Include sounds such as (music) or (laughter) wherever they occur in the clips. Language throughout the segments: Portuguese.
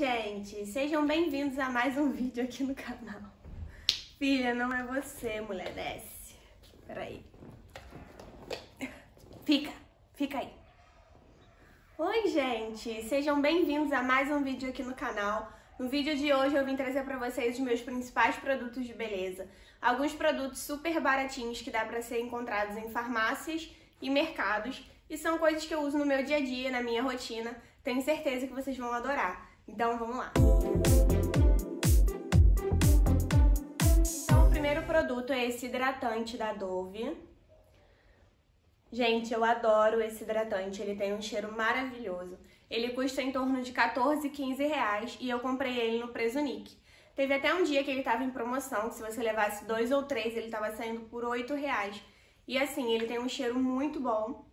gente! Sejam bem-vindos a mais um vídeo aqui no canal. Filha, não é você, mulher, desce. Peraí. Fica, fica aí. Oi, gente! Sejam bem-vindos a mais um vídeo aqui no canal. No vídeo de hoje eu vim trazer pra vocês os meus principais produtos de beleza. Alguns produtos super baratinhos que dá pra ser encontrados em farmácias e mercados. E são coisas que eu uso no meu dia a dia, na minha rotina. Tenho certeza que vocês vão adorar. Então vamos lá! Então o primeiro produto é esse hidratante da Dove. Gente, eu adoro esse hidratante, ele tem um cheiro maravilhoso. Ele custa em torno de 14, 15 reais e eu comprei ele no Presunic. Teve até um dia que ele estava em promoção, que se você levasse dois ou três, ele estava saindo por 8 reais. E assim, ele tem um cheiro muito bom.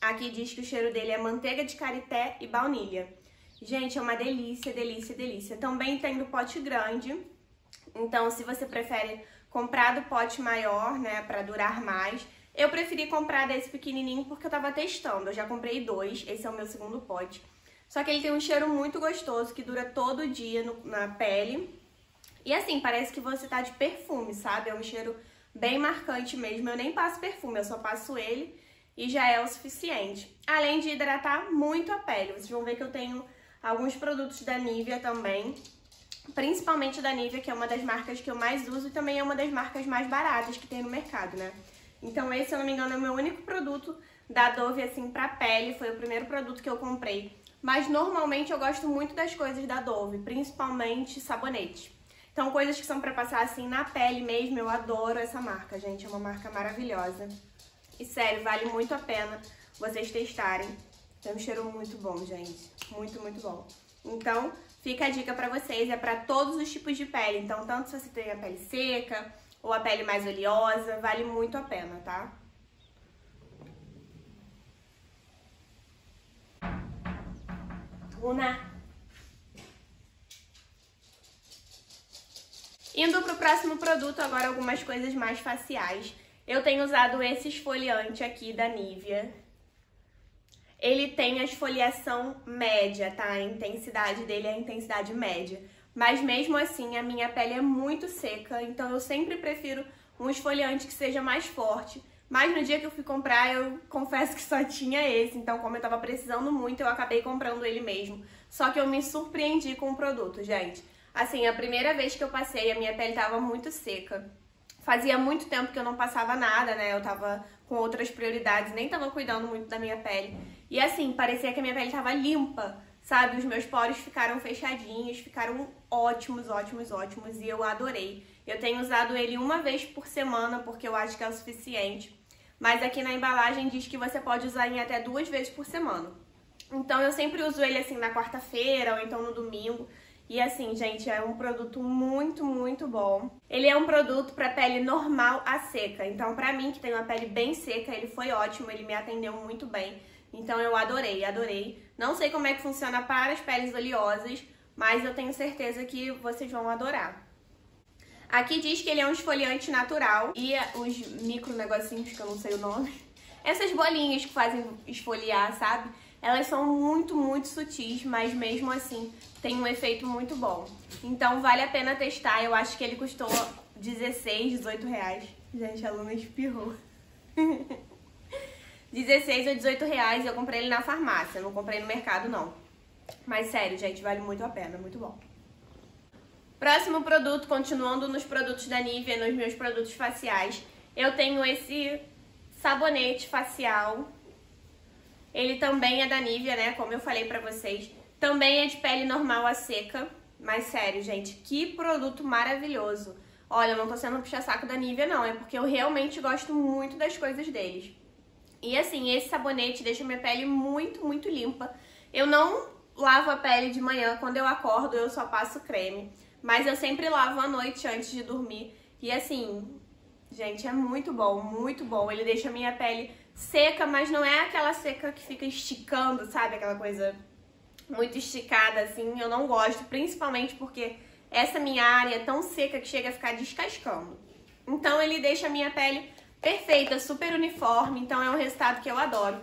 Aqui diz que o cheiro dele é manteiga de karité e baunilha. Gente, é uma delícia, delícia, delícia. Também tem do pote grande. Então, se você prefere comprar do pote maior, né, para durar mais, eu preferi comprar desse pequenininho porque eu tava testando. Eu já comprei dois, esse é o meu segundo pote. Só que ele tem um cheiro muito gostoso que dura todo dia no, na pele. E assim, parece que você tá de perfume, sabe? É um cheiro bem marcante mesmo. Eu nem passo perfume, eu só passo ele e já é o suficiente. Além de hidratar muito a pele. Vocês vão ver que eu tenho alguns produtos da Nivea também, principalmente da Nivea, que é uma das marcas que eu mais uso e também é uma das marcas mais baratas que tem no mercado, né? Então esse, se eu não me engano, é o meu único produto da Dove, assim, pra pele, foi o primeiro produto que eu comprei. Mas normalmente eu gosto muito das coisas da Dove, principalmente sabonete. Então coisas que são pra passar assim na pele mesmo, eu adoro essa marca, gente, é uma marca maravilhosa. E sério, vale muito a pena vocês testarem. Tem um cheiro muito bom, gente. Muito, muito bom. Então, fica a dica pra vocês, é pra todos os tipos de pele. Então, tanto se você tem a pele seca ou a pele mais oleosa, vale muito a pena, tá? Tuna! Indo pro próximo produto, agora algumas coisas mais faciais. Eu tenho usado esse esfoliante aqui da Nivea. Ele tem a esfoliação média, tá? A intensidade dele é a intensidade média. Mas mesmo assim, a minha pele é muito seca, então eu sempre prefiro um esfoliante que seja mais forte. Mas no dia que eu fui comprar, eu confesso que só tinha esse, então como eu tava precisando muito, eu acabei comprando ele mesmo. Só que eu me surpreendi com o produto, gente. Assim, a primeira vez que eu passei, a minha pele tava muito seca. Fazia muito tempo que eu não passava nada, né? Eu tava com outras prioridades, nem tava cuidando muito da minha pele. E assim, parecia que a minha pele tava limpa, sabe? Os meus poros ficaram fechadinhos, ficaram ótimos, ótimos, ótimos e eu adorei. Eu tenho usado ele uma vez por semana porque eu acho que é o suficiente. Mas aqui na embalagem diz que você pode usar em até duas vezes por semana. Então eu sempre uso ele assim na quarta-feira ou então no domingo. E assim, gente, é um produto muito, muito bom. Ele é um produto para pele normal a seca. Então, para mim, que tem uma pele bem seca, ele foi ótimo, ele me atendeu muito bem. Então, eu adorei, adorei. Não sei como é que funciona para as peles oleosas, mas eu tenho certeza que vocês vão adorar. Aqui diz que ele é um esfoliante natural e os micro negocinhos, que eu não sei o nome, (laughs) essas bolinhas que fazem esfoliar, sabe? Elas são muito, muito sutis, mas mesmo assim tem um efeito muito bom. Então vale a pena testar. Eu acho que ele custou 16, 18 reais. Gente, a Luna espirrou. (laughs) 16 ou 18 reais e eu comprei ele na farmácia. Não comprei no mercado, não. Mas sério, gente, vale muito a pena. Muito bom. Próximo produto, continuando nos produtos da Nivea, nos meus produtos faciais. Eu tenho esse sabonete facial ele também é da Nivea, né? Como eu falei pra vocês. Também é de pele normal a seca. Mas sério, gente, que produto maravilhoso. Olha, eu não tô sendo puxa-saco da Nivea, não. É porque eu realmente gosto muito das coisas deles. E assim, esse sabonete deixa minha pele muito, muito limpa. Eu não lavo a pele de manhã. Quando eu acordo, eu só passo creme. Mas eu sempre lavo à noite antes de dormir. E assim, gente, é muito bom, muito bom. Ele deixa minha pele seca, mas não é aquela seca que fica esticando, sabe? Aquela coisa muito esticada, assim. Eu não gosto, principalmente porque essa minha área é tão seca que chega a ficar descascando. Então ele deixa a minha pele perfeita, super uniforme, então é um resultado que eu adoro.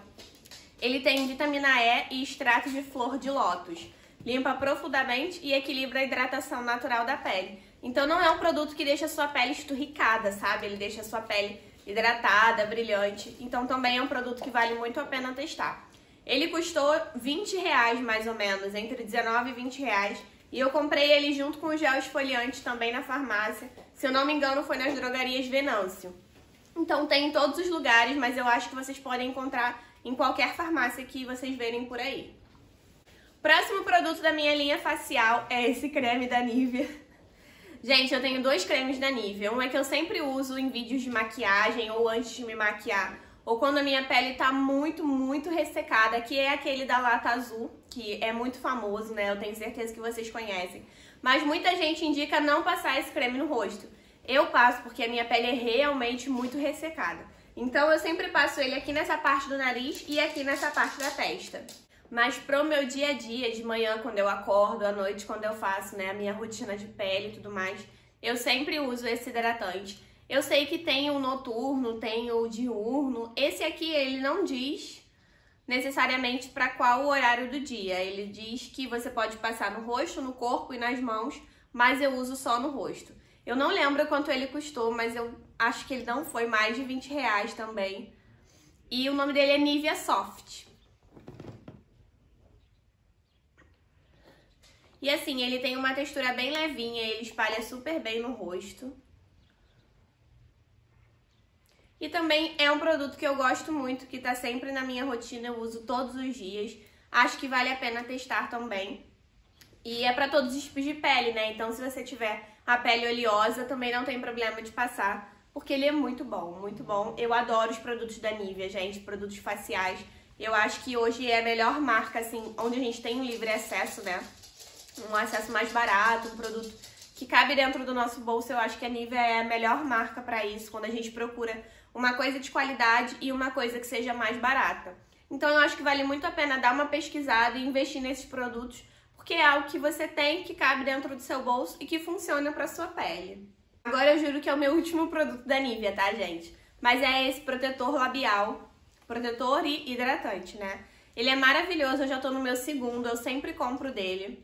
Ele tem vitamina E e extrato de flor de lótus. limpa profundamente e equilibra a hidratação natural da pele. Então não é um produto que deixa a sua pele esturricada, sabe? Ele deixa a sua pele hidratada, brilhante. Então também é um produto que vale muito a pena testar. Ele custou 20 reais mais ou menos, entre 19 e 20 reais. E eu comprei ele junto com o gel esfoliante também na farmácia. Se eu não me engano, foi nas drogarias Venâncio. Então tem em todos os lugares, mas eu acho que vocês podem encontrar em qualquer farmácia que vocês verem por aí. Próximo produto da minha linha facial é esse creme da Nivea. (laughs) Gente, eu tenho dois cremes da Nivea. Um é que eu sempre uso em vídeos de maquiagem ou antes de me maquiar, ou quando a minha pele tá muito, muito ressecada, que é aquele da lata azul, que é muito famoso, né? Eu tenho certeza que vocês conhecem. Mas muita gente indica não passar esse creme no rosto. Eu passo porque a minha pele é realmente muito ressecada. Então eu sempre passo ele aqui nessa parte do nariz e aqui nessa parte da testa. Mas pro meu dia a dia, de manhã quando eu acordo, à noite quando eu faço, né, a minha rotina de pele e tudo mais, eu sempre uso esse hidratante. Eu sei que tem o noturno, tem o diurno. Esse aqui ele não diz necessariamente para qual horário do dia. Ele diz que você pode passar no rosto, no corpo e nas mãos, mas eu uso só no rosto. Eu não lembro quanto ele custou, mas eu acho que ele não foi mais de 20 reais também. E o nome dele é Nivea Soft. E assim, ele tem uma textura bem levinha, ele espalha super bem no rosto. E também é um produto que eu gosto muito, que tá sempre na minha rotina, eu uso todos os dias. Acho que vale a pena testar também. E é para todos os tipos de pele, né? Então, se você tiver a pele oleosa, também não tem problema de passar, porque ele é muito bom, muito bom. Eu adoro os produtos da Nivea, gente, produtos faciais. Eu acho que hoje é a melhor marca, assim, onde a gente tem um livre acesso, né? Um acesso mais barato, um produto que cabe dentro do nosso bolso. Eu acho que a Nivea é a melhor marca para isso, quando a gente procura uma coisa de qualidade e uma coisa que seja mais barata. Então eu acho que vale muito a pena dar uma pesquisada e investir nesses produtos, porque é algo que você tem, que cabe dentro do seu bolso e que funciona para sua pele. Agora eu juro que é o meu último produto da Nivea, tá, gente? Mas é esse protetor labial, protetor e hidratante, né? Ele é maravilhoso, eu já tô no meu segundo, eu sempre compro dele.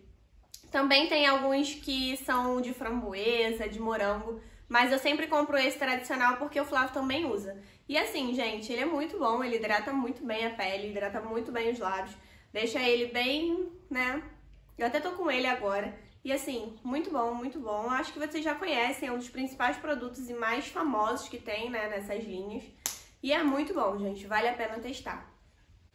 Também tem alguns que são de framboesa, de morango, mas eu sempre compro esse tradicional porque o Flávio também usa. E assim, gente, ele é muito bom, ele hidrata muito bem a pele, hidrata muito bem os lábios, deixa ele bem, né, eu até tô com ele agora. E assim, muito bom, muito bom. Acho que vocês já conhecem, é um dos principais produtos e mais famosos que tem, né, nessas linhas. E é muito bom, gente, vale a pena testar.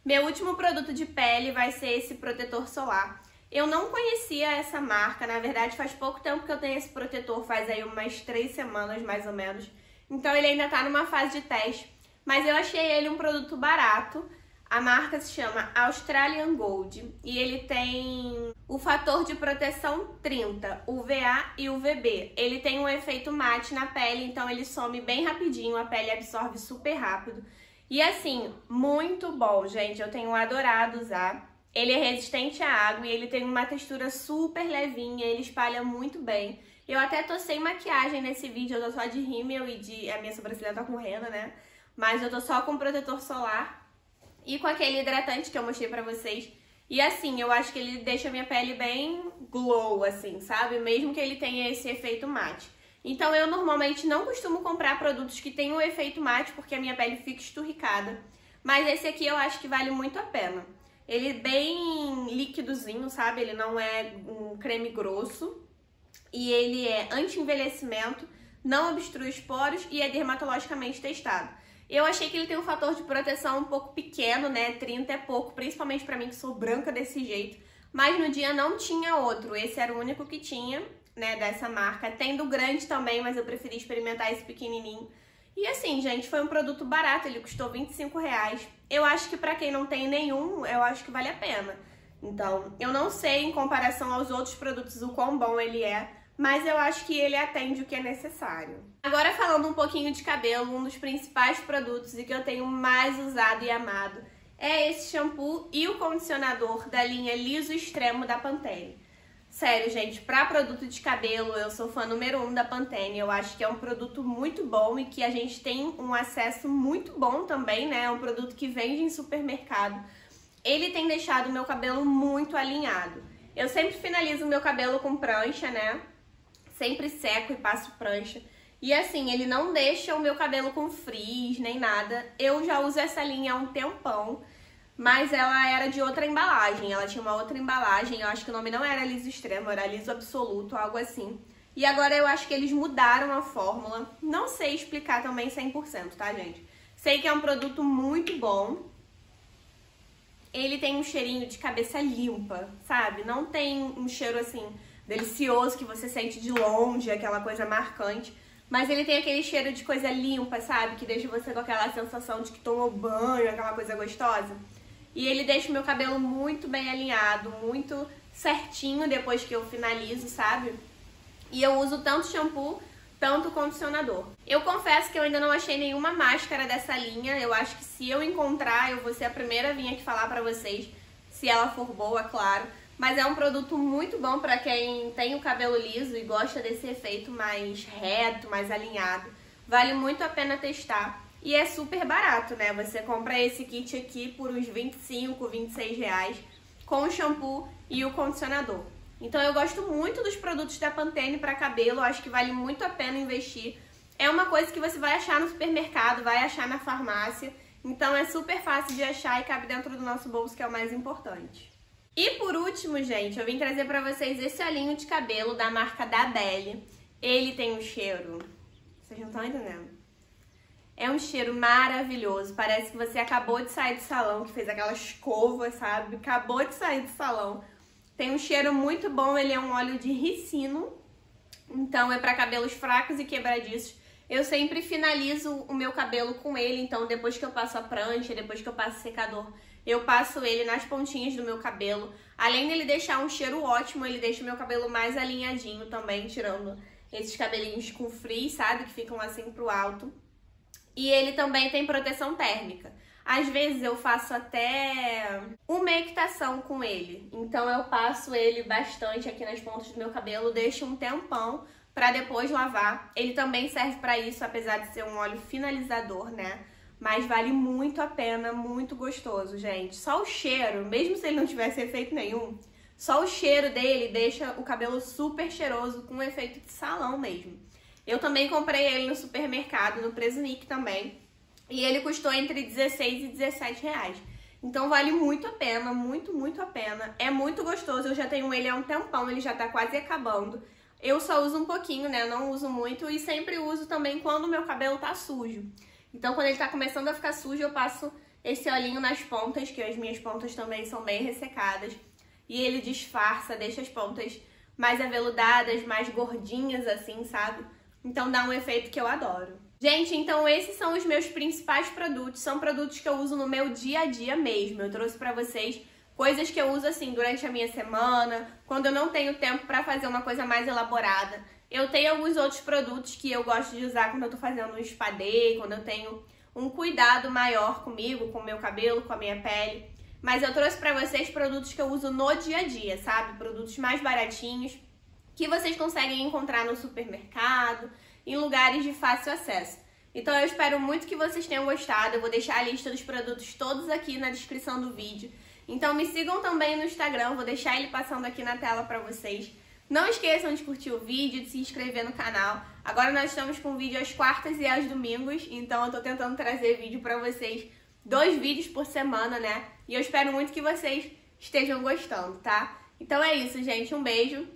Meu último produto de pele vai ser esse protetor solar. Eu não conhecia essa marca, na verdade faz pouco tempo que eu tenho esse protetor, faz aí umas três semanas mais ou menos. Então ele ainda tá numa fase de teste, mas eu achei ele um produto barato. A marca se chama Australian Gold e ele tem o fator de proteção 30, UVA e UVB. Ele tem um efeito mate na pele, então ele some bem rapidinho, a pele absorve super rápido. E assim, muito bom, gente. Eu tenho adorado usar. Ele é resistente à água e ele tem uma textura super levinha, ele espalha muito bem. Eu até tô sem maquiagem nesse vídeo, eu tô só de rímel e de... a minha sobrancelha tá correndo, né? Mas eu tô só com protetor solar e com aquele hidratante que eu mostrei pra vocês. E assim, eu acho que ele deixa minha pele bem glow, assim, sabe? Mesmo que ele tenha esse efeito mate. Então eu normalmente não costumo comprar produtos que tenham efeito mate, porque a minha pele fica esturricada. Mas esse aqui eu acho que vale muito a pena. Ele é bem líquidozinho, sabe? Ele não é um creme grosso. E ele é anti-envelhecimento, não obstrui os poros e é dermatologicamente testado. Eu achei que ele tem um fator de proteção um pouco pequeno, né? 30 é pouco, principalmente para mim que sou branca desse jeito. Mas no dia não tinha outro, esse era o único que tinha, né, dessa marca. Tem do grande também, mas eu preferi experimentar esse pequenininho. E assim, gente, foi um produto barato, ele custou 25 reais. Eu acho que para quem não tem nenhum, eu acho que vale a pena. Então, eu não sei em comparação aos outros produtos o quão bom ele é, mas eu acho que ele atende o que é necessário. Agora falando um pouquinho de cabelo, um dos principais produtos e que eu tenho mais usado e amado é esse shampoo e o condicionador da linha Liso Extremo da Pantene. Sério, gente, para produto de cabelo, eu sou fã número um da Pantene. Eu acho que é um produto muito bom e que a gente tem um acesso muito bom também, né? É um produto que vende em supermercado. Ele tem deixado o meu cabelo muito alinhado. Eu sempre finalizo o meu cabelo com prancha, né? Sempre seco e passo prancha. E assim, ele não deixa o meu cabelo com frizz nem nada. Eu já uso essa linha há um tempão, mas ela era de outra embalagem. Ela tinha uma outra embalagem, eu acho que o nome não era liso extremo, era liso absoluto, algo assim. E agora eu acho que eles mudaram a fórmula. Não sei explicar também 100%, tá, gente? Sei que é um produto muito bom. Ele tem um cheirinho de cabeça limpa, sabe? Não tem um cheiro assim delicioso que você sente de longe, aquela coisa marcante. Mas ele tem aquele cheiro de coisa limpa, sabe? Que deixa você com aquela sensação de que tomou banho, aquela coisa gostosa. E ele deixa o meu cabelo muito bem alinhado, muito certinho depois que eu finalizo, sabe? E eu uso tanto shampoo, tanto condicionador. Eu confesso que eu ainda não achei nenhuma máscara dessa linha. Eu acho que se eu encontrar, eu vou ser a primeira a vir aqui falar pra vocês. Se ela for boa, claro. Mas é um produto muito bom para quem tem o cabelo liso e gosta desse efeito mais reto, mais alinhado. Vale muito a pena testar. E é super barato, né? Você compra esse kit aqui por uns 25, 26 reais com o shampoo e o condicionador. Então eu gosto muito dos produtos da Pantene para cabelo, acho que vale muito a pena investir. É uma coisa que você vai achar no supermercado, vai achar na farmácia, então é super fácil de achar e cabe dentro do nosso bolso, que é o mais importante. E por último, gente, eu vim trazer para vocês esse olhinho de cabelo da marca da Belle. Ele tem um cheiro, vocês não estão entendendo? É um cheiro maravilhoso, parece que você acabou de sair do salão, que fez aquela escova, sabe? Acabou de sair do salão tem um cheiro muito bom, ele é um óleo de ricino, então é para cabelos fracos e quebradiços. Eu sempre finalizo o meu cabelo com ele, então depois que eu passo a prancha, depois que eu passo o secador, eu passo ele nas pontinhas do meu cabelo. Além dele deixar um cheiro ótimo, ele deixa o meu cabelo mais alinhadinho também, tirando esses cabelinhos com frizz, sabe? Que ficam assim pro alto. E ele também tem proteção térmica. Às vezes eu faço até umectação com ele. Então eu passo ele bastante aqui nas pontas do meu cabelo, deixo um tempão para depois lavar. Ele também serve para isso, apesar de ser um óleo finalizador, né? Mas vale muito a pena, muito gostoso, gente. Só o cheiro, mesmo se ele não tivesse efeito nenhum, só o cheiro dele deixa o cabelo super cheiroso, com um efeito de salão mesmo. Eu também comprei ele no supermercado, no Presunic também. E ele custou entre 16 e 17 reais. Então vale muito a pena, muito, muito a pena. É muito gostoso, eu já tenho ele há um tempão, ele já tá quase acabando. Eu só uso um pouquinho, né? Não uso muito e sempre uso também quando meu cabelo tá sujo. Então quando ele tá começando a ficar sujo, eu passo esse olhinho nas pontas, que as minhas pontas também são bem ressecadas. E ele disfarça, deixa as pontas mais aveludadas, mais gordinhas assim, sabe? Então dá um efeito que eu adoro. Gente, então esses são os meus principais produtos, são produtos que eu uso no meu dia a dia mesmo. Eu trouxe para vocês coisas que eu uso assim durante a minha semana, quando eu não tenho tempo para fazer uma coisa mais elaborada. Eu tenho alguns outros produtos que eu gosto de usar quando eu tô fazendo um spa day, quando eu tenho um cuidado maior comigo, com o meu cabelo, com a minha pele. Mas eu trouxe para vocês produtos que eu uso no dia a dia, sabe? Produtos mais baratinhos que vocês conseguem encontrar no supermercado, em lugares de fácil acesso. Então eu espero muito que vocês tenham gostado. Eu vou deixar a lista dos produtos todos aqui na descrição do vídeo. Então me sigam também no Instagram, vou deixar ele passando aqui na tela para vocês. Não esqueçam de curtir o vídeo, de se inscrever no canal. Agora nós estamos com vídeo às quartas e aos domingos, então eu tô tentando trazer vídeo para vocês, dois vídeos por semana, né? E eu espero muito que vocês estejam gostando, tá? Então é isso, gente. Um beijo.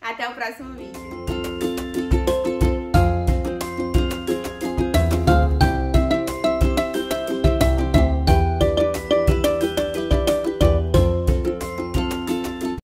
Até o próximo vídeo.